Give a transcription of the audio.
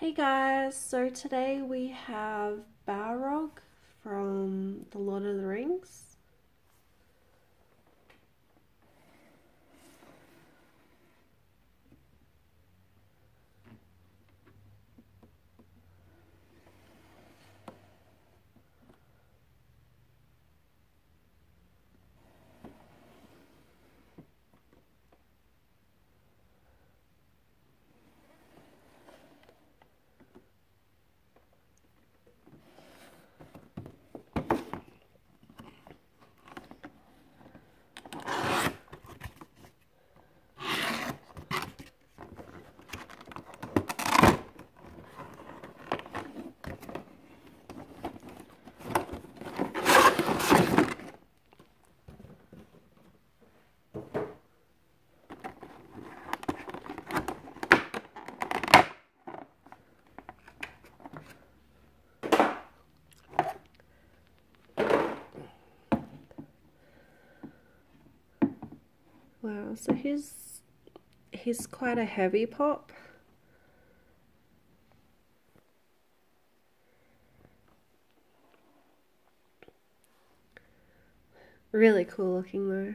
Hey guys, so today we have Balrog from The Lord of the Rings. Wow, so he's he's quite a heavy pop. Really cool looking though.